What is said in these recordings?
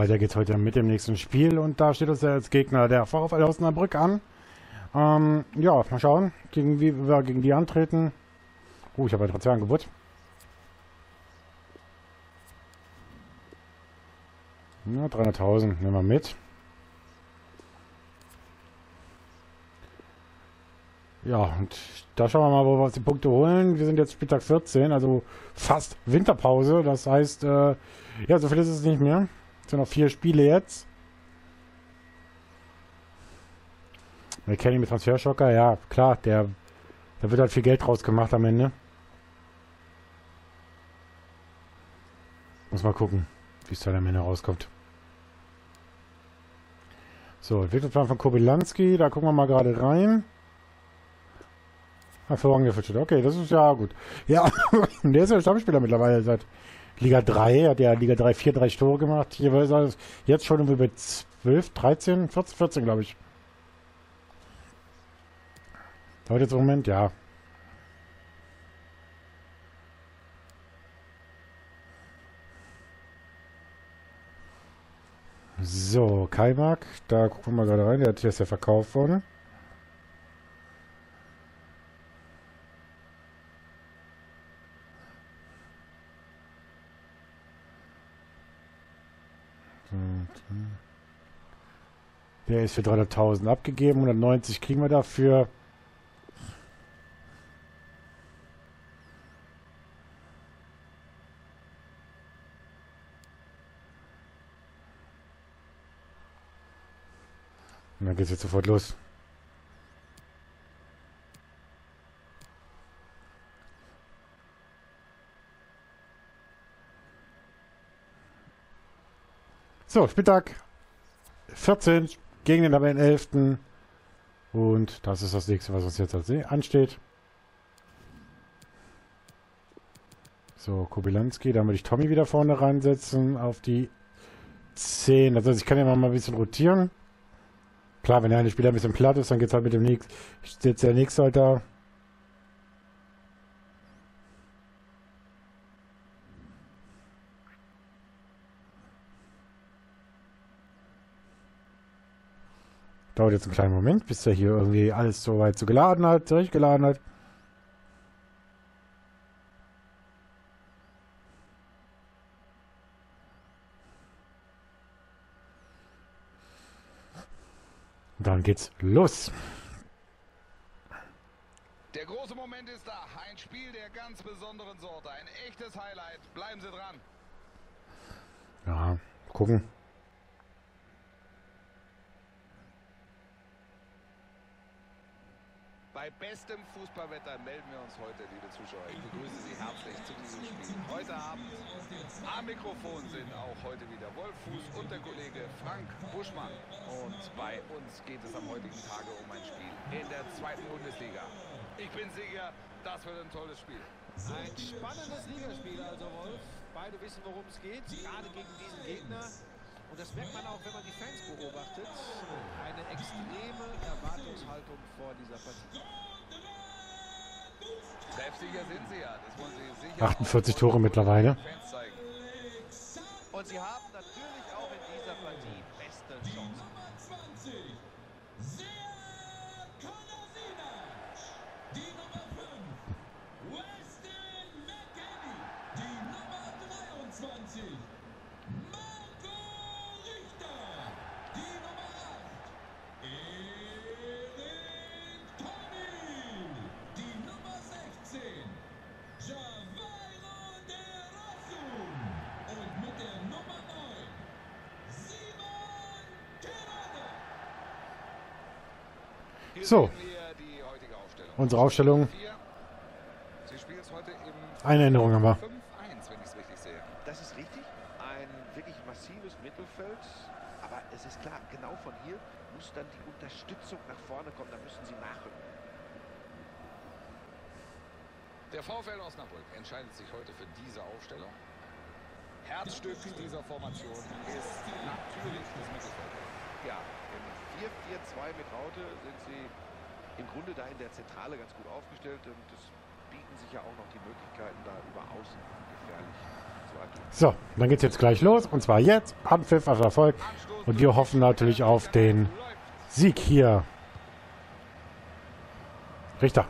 weiter geht's heute mit dem nächsten Spiel und da steht uns ja als Gegner der VfL Osnabrück an. Ähm, ja, mal schauen, gegen wie wir gegen die antreten. Oh, ich habe ein Transferangebot. Na, 300.000, nehmen wir mit. Ja, und da schauen wir mal, wo wir uns die Punkte holen. Wir sind jetzt Spieltag 14, also fast Winterpause. Das heißt, äh, ja, so viel ist es nicht mehr. Sind noch vier Spiele jetzt. McKenny mit Transferschocker, ja, klar, der, da wird halt viel Geld draus gemacht am Ende. Muss mal gucken, wie es da am Ende rauskommt. So, Entwicklungsplan von Kobylanski, da gucken wir mal gerade rein. Hervorragende Fortschritte. Okay, das ist ja gut. Ja, der ist ja Stammspieler mittlerweile seit Liga 3. Hat ja Liga 3 4, 3 Tore gemacht. Hier ist er jetzt schon irgendwie bei 12, 13, 14, 14 glaube ich. Dauert jetzt im Moment, ja. So, Kaimak, da gucken wir mal gerade rein. Der hat jetzt ja verkauft worden. Der ist für 300.000 abgegeben. 190 kriegen wir dafür. Und dann geht's jetzt sofort los. So, Spieltag 14 gegen den Tabellen 11. Und das ist das nächste, was uns jetzt ansteht. So, Kobylanski, da würde ich Tommy wieder vorne reinsetzen auf die 10. Das heißt, ich kann ja mal ein bisschen rotieren. Klar, wenn der eine Spieler ein bisschen platt ist, dann geht es halt mit dem nächsten. Jetzt der nächste halt da. Dauert jetzt einen kleinen Moment, bis er hier irgendwie alles so weit so geladen hat, durchgeladen hat. Und dann geht's los. Der große Moment ist da. Ein Spiel der ganz besonderen Sorte. Ein echtes Highlight. Bleiben Sie dran. Ja, gucken. Bei bestem Fußballwetter melden wir uns heute, liebe Zuschauer. Ich begrüße Sie herzlich zu diesem Spiel. Heute Abend am Mikrofon sind auch heute wieder Wolf Fuß und der Kollege Frank Buschmann. Und bei uns geht es am heutigen Tage um ein Spiel in der zweiten Bundesliga. Ich bin sicher, das wird ein tolles Spiel. Ein spannendes Ligaspiel also, Wolf. Beide wissen, worum es geht, gerade gegen diesen Gegner. Und das merkt man auch, wenn man die Fans beobachtet. Eine extreme Erwartungshaltung vor dieser Partie. Treffsicher sind sie ja. Das wollen sie sicher 48 Tore mittlerweile. Und sie haben natürlich auch in dieser Partie beste Chancen. So. Unsere Aufstellung. Eine Änderung haben wir. 5-1, wenn ich es richtig sehe. Das ist richtig. Ein wirklich massives Mittelfeld. Aber es ist klar, genau von hier muss dann die Unterstützung nach vorne kommen. Da müssen sie nachrücken. Der VfL Osnabrück entscheidet sich heute für diese Aufstellung. Herzstück dieser Formation ist natürlich das Mittelfeld. Ja, im 4-4-2 mit Raute sind sie im Grunde da in der Zentrale ganz gut aufgestellt. Und es bieten sich ja auch noch die Möglichkeiten, da über außen gefährlich So, dann geht's jetzt gleich los. Und zwar jetzt. Handpfiff auf Erfolg. Und wir hoffen natürlich auf den Sieg hier. Richter.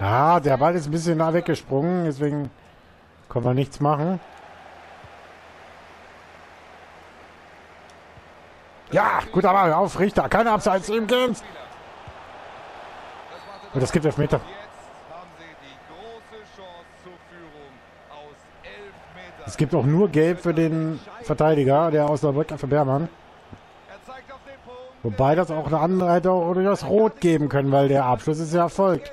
Ah, der Ball ist ein bisschen nah weggesprungen, deswegen können wir nichts machen. Ja, guter Ball auf Richter. Keine Abseits im Games. Und das gibt Elfmeter. Es gibt auch nur Gelb für den Verteidiger, der aus der Brücke für Bermann. Er. Wobei das auch eine andere hätte auch durchaus Rot geben können, weil der Abschluss ist ja erfolgt.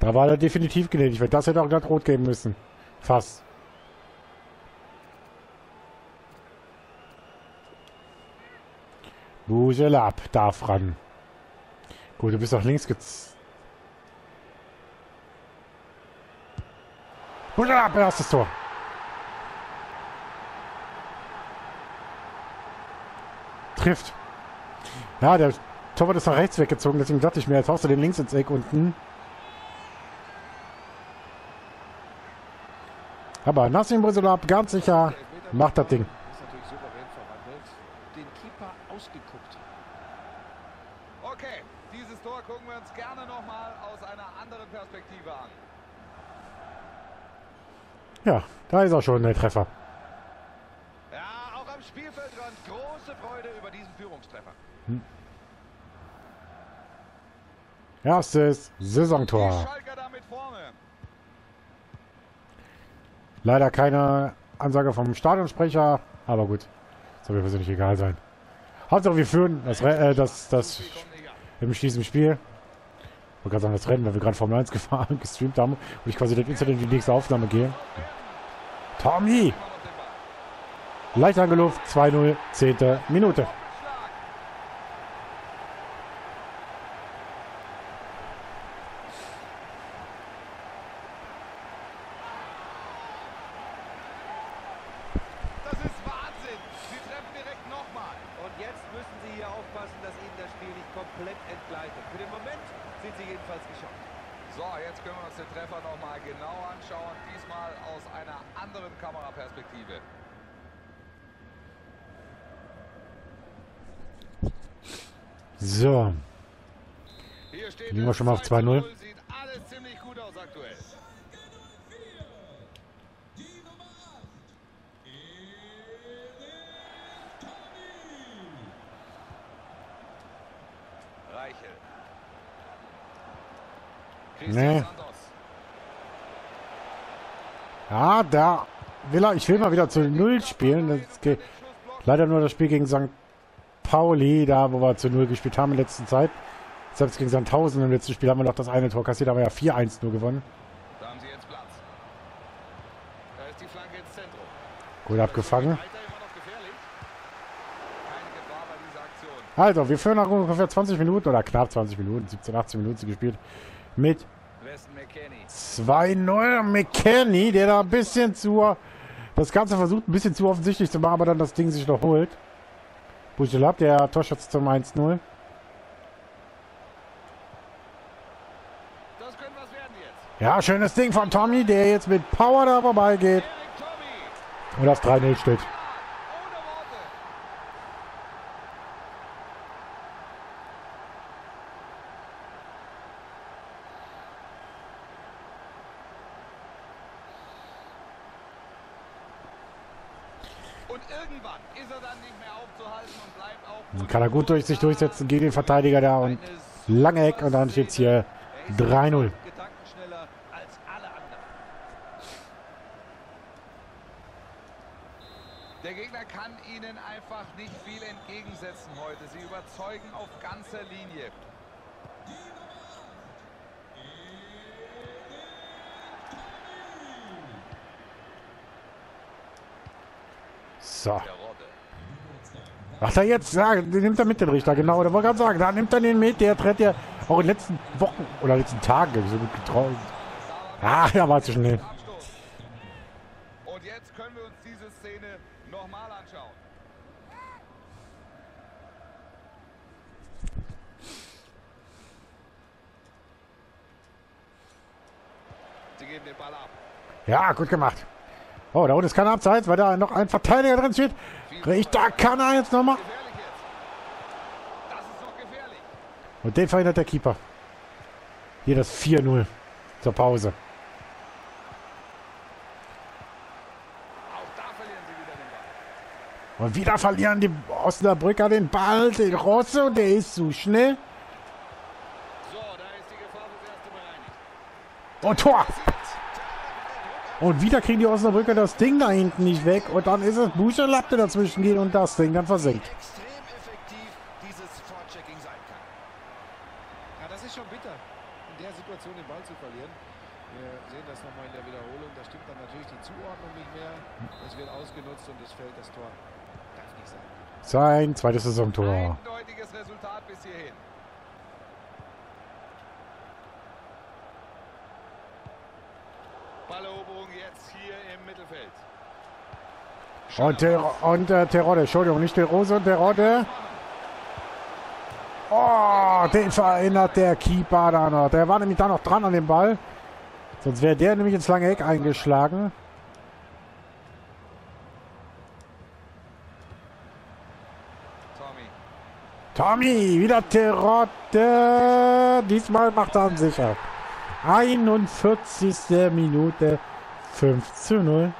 Da war er definitiv gnädig, weil das hätte auch glatt Rot geben müssen. Fast. Bujelab darf ran. Gut, du bist auch links gez... Bujelab, erstes Tor. Trifft. Ja, der Torwart ist nach rechts weggezogen, deswegen dachte ich mir, jetzt haust du den links ins Eck unten. Aber Nassim Bujelab ganz sicher macht das Ding. Ist natürlich souverän verwandelt. Den Keeper ausgeguckt. Okay, dieses Tor gucken wir uns gerne nochmal aus einer anderen Perspektive an. Ja, da ist auch schon der Treffer. Ja, auch am Spielfeldrand große Freude über diesen Führungstreffer. Erstes Die Saisontor. Leider keine Ansage vom Stadionsprecher, aber gut. Soll mir persönlich egal sein. Hauptsache wir führen das, äh, das, das im schließenden Spiel. Ich wollte gerade sagen, das Rennen, weil wir gerade Formel 1 gefahren, gestreamt haben und ich quasi direkt in die nächste Aufnahme gehe. Tommy! Leicht angeluft, 2-0, 10. Minute. Schlag. Das ist Wahnsinn. Sie treffen direkt nochmal. Und jetzt müssen Sie hier aufpassen, dass Ihnen das Spiel nicht komplett entgleitet. Für den Moment sind Sie jedenfalls geschockt. So, jetzt können wir uns den Treffer nochmal genau anschauen. Diesmal aus einer anderen Kameraperspektive. So, Hier steht Liegen wir schon mal auf 2 zu 2-0. 0. Sieht alles ziemlich gut aus aktuell. Reichel. Nee. Ja, da will er, ich will mal wieder zu Null spielen. Leider nur das Spiel gegen St. Pauli, da wo wir zu Null gespielt haben in letzter Zeit. Selbst gegen Sandhausen im letzten Spiel haben wir noch das eine Tor kassiert, aber ja 4-1 nur gewonnen. Gut abgefangen. Also, wir führen nach ungefähr 20 Minuten oder knapp 20 Minuten, 17, 18 Minuten gespielt mit. 2-0 McKenny, der da ein bisschen zu, das Ganze versucht ein bisschen zu offensichtlich zu machen, aber dann das Ding sich noch holt. Bujelab, der Torschutz zum 1-0. Das könnte was werden jetzt. Ja, schönes Ding von Tommy, der jetzt mit Power da vorbeigeht und auf 3-0 steht. Ohne Worte. Und irgendwann ist er dann nicht mehr aufzuhalten und bleibt auch Kann er gut durch sich durchsetzen gegen den Verteidiger da und lange Eck und dann steht hier 3-0. Gedankenschneller als alle anderen. Der Gegner kann ihnen einfach nicht viel entgegensetzen heute. Sie überzeugen auf ganzer Linie. So. Was er jetzt sagt, den nimmt er mit, den Richter, genau. Der wollte gerade sagen, da nimmt er den mit, der tritt ja auch in den letzten Wochen oder letzten Tagen so gut getraut. Ah, ja, war zu schnell. Und jetzt können wir uns diese Szene nochmal anschauen. geben den Ball ab. Ja, gut gemacht. Oh, da unten ist keine Abseits, weil da noch ein Verteidiger drin steht. Richter kann er jetzt nochmal. Und den verhindert der Keeper. Hier das 4-0 zur Pause. Da. Und wieder verlieren die Osnabrücker den Ball. Den Rosso, der ist zu schnell. So, da ist die Gefahr fürs erste bereinigt. Und Tor. Und wieder kriegen die Osnabrücker das Ding da hinten nicht weg. Und dann ist es Buschelapp, der dazwischen geht und das Ding dann versenkt. extrem effektiv dieses Vorchecking sein kann. Ja, das ist schon bitter, in der Situation den Ball zu verlieren. Wir sehen das nochmal in der Wiederholung. Da stimmt dann natürlich die Zuordnung nicht mehr. Es wird ausgenutzt und es fällt das Tor. Darf nicht sein. Sein zweites Saisontor. Balleroberung jetzt hier im Mittelfeld. Und der, und der Terodde, Entschuldigung, nicht der Rose und der Rodde. Oh, den verinnert der Keeper da noch. Der war nämlich da noch dran an dem Ball. Sonst wäre der nämlich ins lange Eck eingeschlagen. Tommy. Tommy, wieder Terodde. Diesmal macht er ihn sicher. 41. Minute 5 zu 0.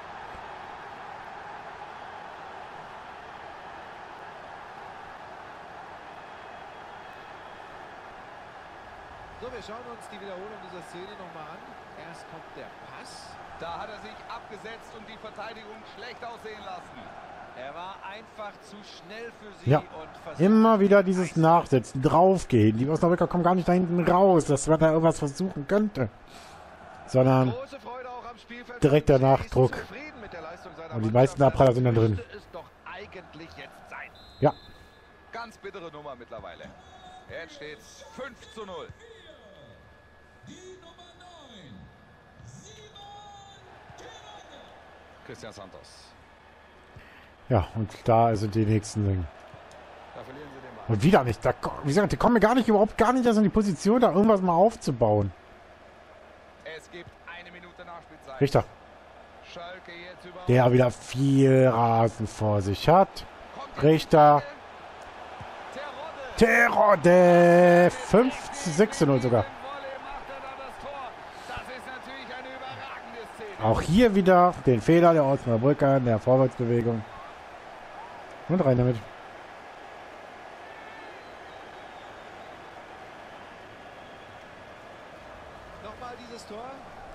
So, wir schauen uns die Wiederholung dieser Szene nochmal an. Erst kommt der Pass. Da hat er sich abgesetzt und die Verteidigung schlecht aussehen lassen. Er war einfach zu schnell für sie Ja, und versucht Immer wieder dieses Nachsetzen, draufgehen. Die Osnabrücker kommen gar nicht da hinten raus, dass man da irgendwas versuchen könnte. Sondern. Direkt der Er Nachdruck. Und die meisten Abpraller sind dann drin. Ja, Ganz bittere Nummer mittlerweile. Jetzt steht's 5 zu 0. Christian Santos. Ja, und da sind die nächsten Ball. Und wieder nicht. Da, wie gesagt, die kommen gar nicht, überhaupt gar nicht erst in die Position, da irgendwas mal aufzubauen. Es gibt eine Minute Nachspielzeit. Richter, der wieder viel Rasen vor sich hat. Richter, Terodde. Terodde, 5 zu 6 zu 0 sogar. Auch hier wieder den Fehler der Osnabrücker in der Vorwärtsbewegung. Und rein damit. Nochmal dieses Tor.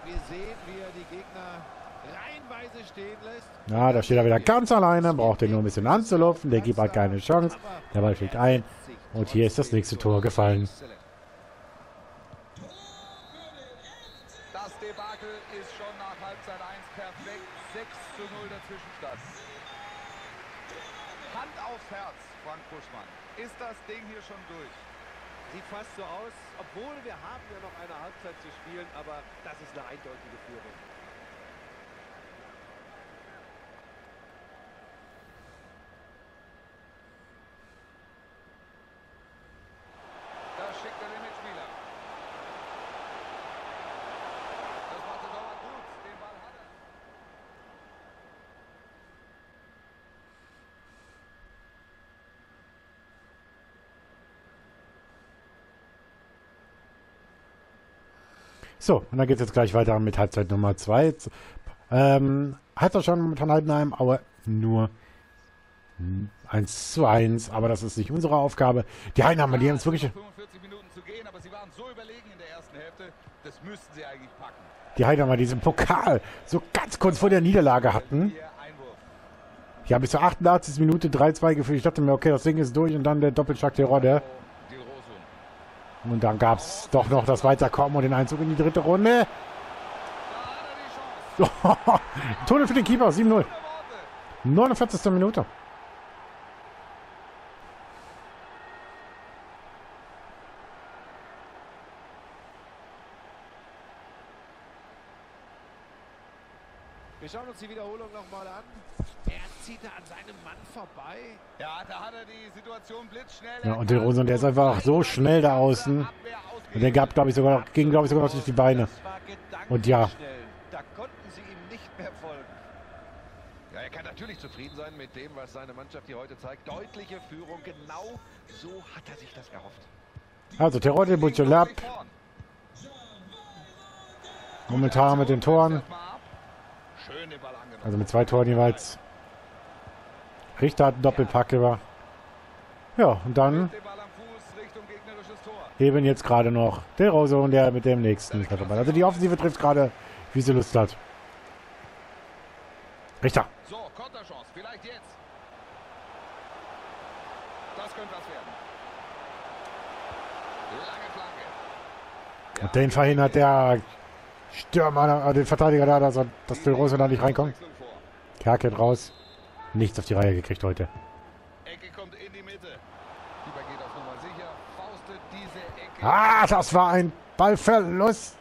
Wir sehen, wie er die Gegner reihenweise stehen lässt. Ja, da steht er wieder ganz alleine, braucht er nur ein bisschen anzulaufen. Der Keeper hat keine Chance. Der Ball fliegt ein. Und hier ist das nächste Tor gefallen. Das Debakel ist schon nach Halbzeit 1 perfekt. 6 zu 0 der Zwischenstand. Hand aufs Herz, Frank Buschmann. Ist das Ding hier schon durch? Sieht fast so aus, obwohl wir haben ja noch eine Halbzeit zu spielen, aber das ist eine eindeutige Führung. Da schickt er den Mitspieler. Das macht der Torwart gut. Den Ball hat er. So, und dann geht es jetzt gleich weiter mit Halbzeit Nummer 2. Ähm, er schon von Heidenheim, aber nur hm, 1 zu 1. Aber das ist nicht unsere Aufgabe. Die Heidenheimer, die haben es wirklich. 45 Minuten zu gehen, aber sie waren so überlegen in der ersten Hälfte. Das müssten sie eigentlich packen. Die Heidenheimer, die diesen Pokal so ganz kurz vor der Niederlage hatten. Ja, bis zur 88. Minute 3-2 geführt. Ich dachte mir, okay, das Ding ist durch und dann der Doppelschlag der Rodde. Und dann gab es doch noch das Weiterkommen und den Einzug in die dritte Runde. Tunnel für den Keeper, 7-0. Worte. 49. Minute. Wir schauen uns die Wiederholung nochmal an. Er zieht er an seinem Mann vorbei. Ja, da hat er die Situation blitzschnell. Ja, und der Rosen, der ist einfach so schnell da außen. Und der gab, glaube ich, sogar noch, ging, glaube ich, sogar noch durch die Beine. Und ja. Da konnten sie ihm nicht mehr folgen. Ja, er kann natürlich zufrieden sein mit dem, was seine Mannschaft hier heute zeigt. Deutliche Führung, genau so hat er sich das erhofft. Also Terror de Momentan mit den Toren. Also mit zwei Toren jeweils. Richter hat einen Doppelpack gemacht. Ja, und dann eben jetzt gerade noch der Rose und der mit dem nächsten. Also die Offensive trifft gerade, wie sie Lust hat. Richter. So, Konterchance, vielleicht jetzt. Das könnte was werden. Lange Flanke. Und den verhindert der Stürmer, äh, den Verteidiger da, dass, dass der Rose da nicht reinkommt. Kerket raus. Nichts auf die Reihe gekriegt heute. Ecke kommt in die Mitte. Lieber geht auf Nummer sicher. Faustet diese Ecke. Ah, das war ein Ballverlust.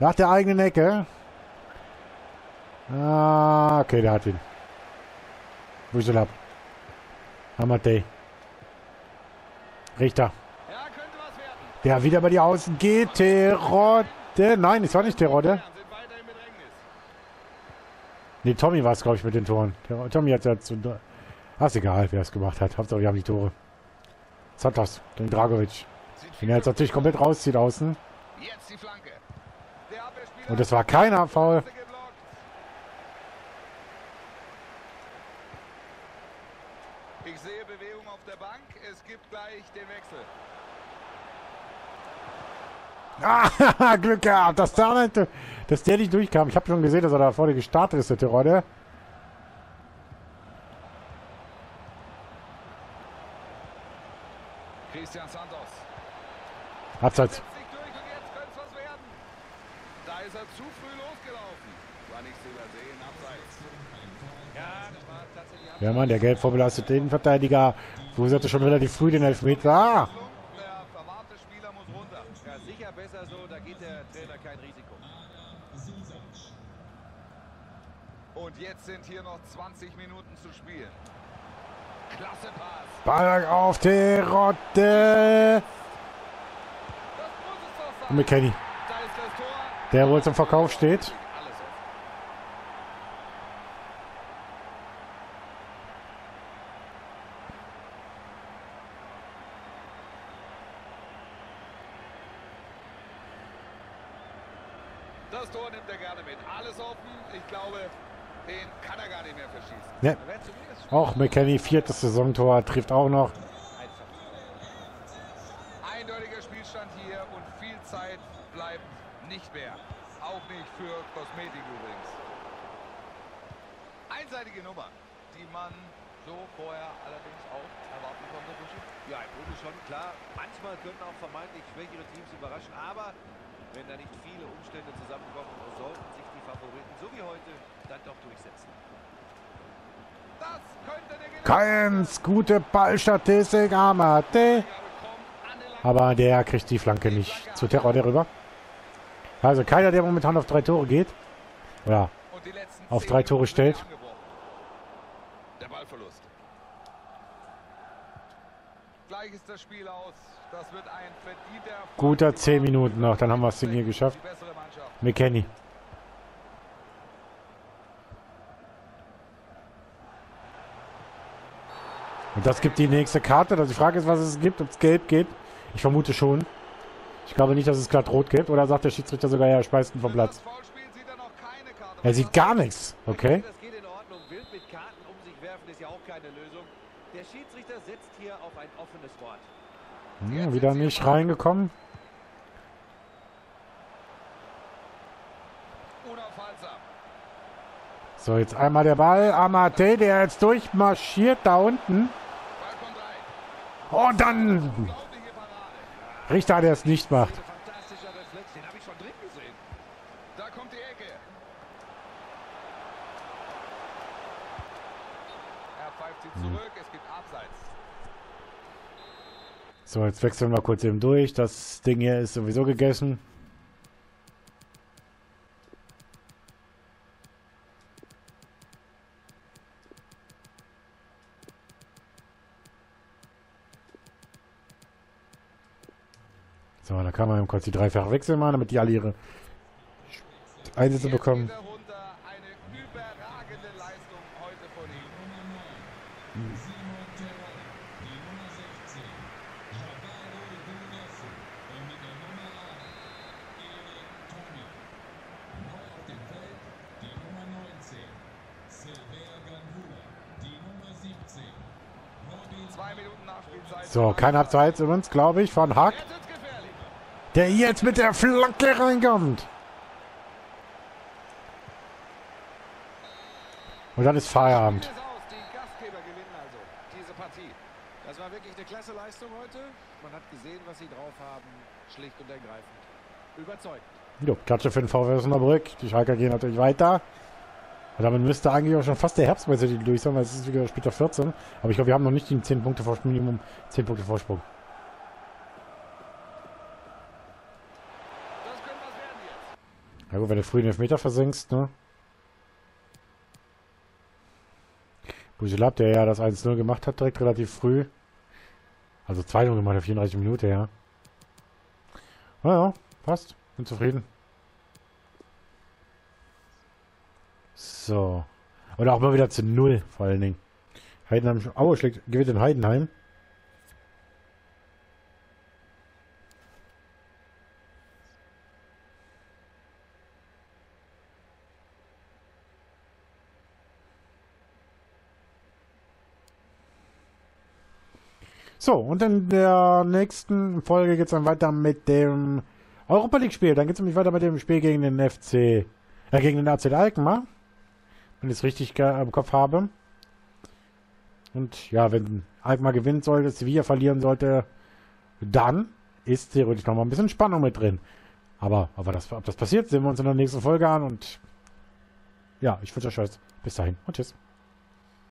Nach der eigenen Ecke. Ah, okay, der hat ihn. Richter. Ja, könnte was werden. Der wieder bei die Außen geht. Terodde. Nein, es war nicht Terodde. Bayern sind weiter im Bedrängnis. Nee, Tommy war es, glaube ich, mit den Toren. Der, Tommy hat ja zu. Ah, ist egal, wer es gemacht hat. Hauptsache, wir haben die Tore. Santos, den Dragovic. Den er jetzt natürlich komplett rauszieht außen. Und es war keiner faul. geblockt. Ich sehe Bewegung auf der Bank. Es gibt gleich den Wechsel. Ah, Glück gehabt, dass der, nicht, dass der nicht durchkam. Ich habe schon gesehen, dass er da vorne gestartet ist, der Terodde. Christian Santos Abseits. werden. Da ist er zu früh losgelaufen. War nicht zu übersehen, abseits. Ja, Mann, der gelb vorbelastete Innenverteidiger. Wo hatte schon relativ früh den Elfmeter. Ah, Der verwahrte Spieler muss runter. ja, sicher besser so, da geht der Trainer kein Risiko. Und jetzt sind hier noch 20 Minuten zu spielen. Klasse Pass. Ball auf es doch Und das Tor. der wohl zum Verkauf steht. Alles offen. Das Tor nimmt er gerne mit. Alles offen. Ich glaube, den kann er gar nicht mehr verschießen. Ja, Da wäre zumindest auch McKenny, viertes Saisontor, trifft auch noch. einfach. Eindeutiger Spielstand hier und viel Zeit bleibt nicht mehr. Auch nicht für Kosmetik übrigens. Einseitige Nummer, die man so vorher allerdings auch erwarten konnte. Ja, im Grunde schon klar. Manchmal können auch vermeintlich schwächere Teams überraschen, aber wenn da nicht viele Umstände zusammenkommen, sollten sich die Favoriten, so wie heute, dann doch durchsetzen. Das könnte der Gewinn Keins, gute Ballstatistik, Amate. Aber der kriegt die Flanke nicht zu Terodde rüber. Also keiner, der momentan auf drei Tore geht. Letzten auf drei Tore stellt. Der Ballverlust. Gleich ist das Spiel aus. Das wird ein verdienter guter 10 Minuten noch, dann haben wir Ding hier geschafft. McKenny. Und das gibt die nächste Karte. Also die Frage ist, was es gibt, ob es gelb gibt. Ich vermute schon. Ich glaube nicht, dass es glatt rot gibt. Oder sagt der Schiedsrichter sogar, ja, speist ihn vom Platz. er sieht gar nichts. Okay. Geht ja. Hm, wieder nicht reingekommen. So, jetzt einmal der Ball. Amate, der jetzt durchmarschiert da unten. Und dann Unglaubliche Parade. Richter, der es nicht macht. Er Abseits. So, jetzt wechseln wir kurz eben durch. Das Ding hier ist sowieso gegessen. Kann man eben kurz die dreifache Wechsel machen, damit die alle ihre Einsätze bekommen. So, kein Abseits übrigens, glaube ich, von Hack. Der jetzt mit der Flanke reinkommt. Und dann ist Feierabend. Also. Das war wirklich eine klasse Leistung heute. Man hat gesehen, was sie drauf haben. Schlicht und ergreifend. Überzeugend. Jo, Klatsche für den VW Osnabrück. Die Schalker gehen natürlich weiter. Und damit müsste eigentlich auch schon fast der Herbstmeister durch sein, weil es ist wieder später 14. Aber ich glaube, wir haben noch nicht die 10 Punkte Vorsprung, Minimum 10 Punkte Vorsprung. Das könnte was werden jetzt. Na gut, wenn du früh den Elfmeter versenkst, ne? Bujelab, der ja das 1-0 gemacht hat, direkt relativ früh. Also 2-0 gemacht, 34 Minuten, ja. Naja, passt. Bin zufrieden. So. Oder auch mal wieder zu Null, vor allen Dingen. Heidenheim, Aue schlägt, gewinnt in Heidenheim. So, und in der nächsten Folge geht es dann weiter mit dem Europa League-Spiel. Dann geht es nämlich weiter mit dem Spiel gegen den FC, äh, gegen den AZ Alkmaar. Wenn ich es richtig im Kopf habe. Und ja, wenn Alkmaar gewinnt sollte, Sevilla verlieren sollte, dann ist theoretisch noch mal ein bisschen Spannung mit drin. Aber, aber das, ob das passiert, sehen wir uns in der nächsten Folge an. Und ja, ich wünsche euch was. Bis dahin und tschüss.